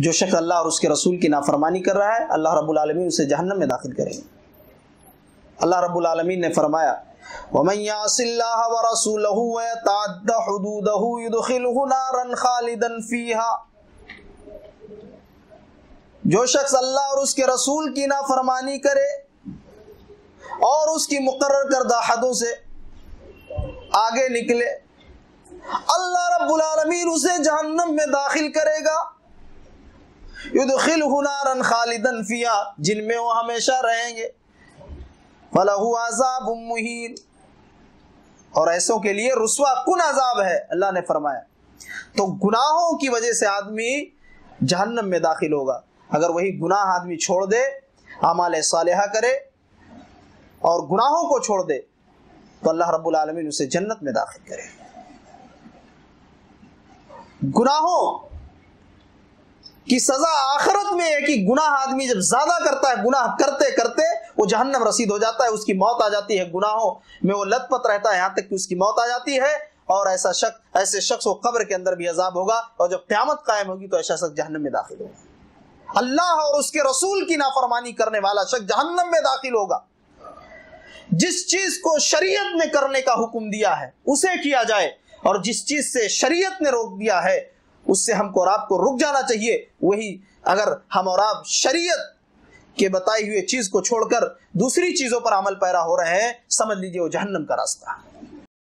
جو شخص اللہ اور اس کے رسول کی نافرمانی کر رہا ہے، اللہ رب العالمین اسے جہنم میں داخل کریں گے اللہ رب العالمین نے فرمایا، وَمَن يَعْصِ اللَّهَ وَرَسُولَهُ وَيَتَعَدَّ حُدُودَهُ يُدْخِلْهُ نَارًا خَالِدًا فِيهَا۔ جو شخص اللہ اور اس کے رسول کی نافرمانی کرے اور اس کی مقرر کردہ حدوں سے آگے نکلے، اللہ رب العالمین اسے جہنم میں داخل کرے گا۔ يُدْخِلْهُ نَارًا خَالِدًا فِيهَا جن میں وہ ہمیشہ رہیں گے۔ فَلَهُ عَذَابٌ مُهِينٌ اور ایسوں کے لیے رسوا کن عذاب ہے؟ اللہ نے فرمایا۔ تو گناہوں کی وجہ سے آدمی جہنم میں داخل ہوگا۔ اگر وہی گناہ آدمی چھوڑ دے، اعمال صالحہ کرے اور گناہوں کو چھوڑ دے، تو اللہ رب العالمین اسے جنت میں داخل کرے۔ گناہوں کی سزا آخرت میں ہے کہ گناہ آدمی جب زیادہ کرتا ہے، گناہ کرتے کرتے وہ جہنم رسید ہو جاتا ہے، اس کی موت آ جاتی ہے۔ گناہوں میں وہ لت پت رہتا ہے یہاں تک کہ اس کی موت آ جاتی ہے اور ایسا شخص ایسے شخص کو قبر کے اندر بھی عذاب ہوگا اور جب قیامت قائم ہوگی تو ایسا شخص جہنم میں داخل ہوگا۔ اللہ اور اس کے رسول کی نافرمانی کرنے والا شخص جہنم میں داخل ہوگا۔ جس چیز کو شریعت نے کرنے کا حکم دیا ہے، اسے کیا جائے؟ اور جس چیز سے شریعت نے روک دیا ہے اس سے ہم کو اور آپ کو رک جانا چاہیے۔ وہی اگر ہم اور آپ شریعت کے بتائی ہوئے چیز کو چھوڑ کر دوسری چیزوں پر عمل پیرا ہو رہے ہیں، سمجھ لیجیے وہ جہنم کا راستہ۔ ہے